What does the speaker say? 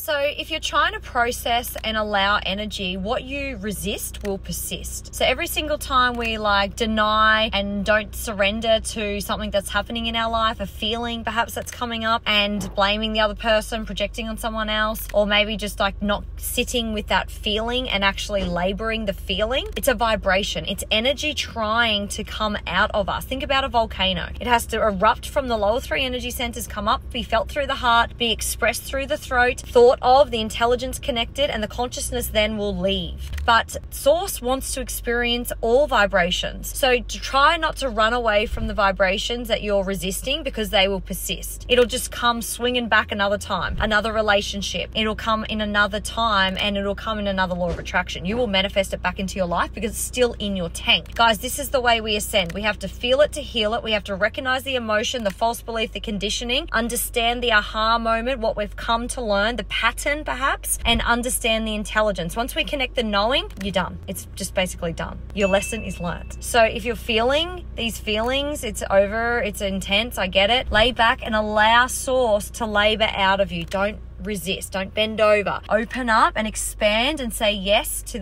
So, if you're trying to process and allow energy, what you resist will persist. So, every single time we like deny and don't surrender to something that's happening in our life, a feeling perhaps that's coming up, and blaming the other person, projecting on someone else, or maybe just like not sitting with that feeling and actually laboring the feeling, it's a vibration. It's energy trying to come out of us. Think about a volcano. It has to erupt from the lower three energy centers, come up, be felt through the heart, be expressed through the throat, thought of, the intelligence connected, and the consciousness then will leave. But Source wants to experience all vibrations. So to try not to run away from the vibrations that you're resisting because they will persist. It'll just come swinging back another time, another relationship. It'll come in another time and it'll come in another law of attraction. You will manifest it back into your life because it's still in your tank. Guys, this is the way we ascend. We have to feel it to heal it. We have to recognize the emotion, the false belief, the conditioning, understand the aha moment, what we've come to learn, the pattern perhaps, and understand the intelligence. Once we connect the knowing, you're done. It's just basically done. Your lesson is learned. So if you're feeling these feelings, it's over, it's intense, I get it. Lay back and allow source to labor out of you. Don't resist. Don't bend over. Open up and expand and say yes to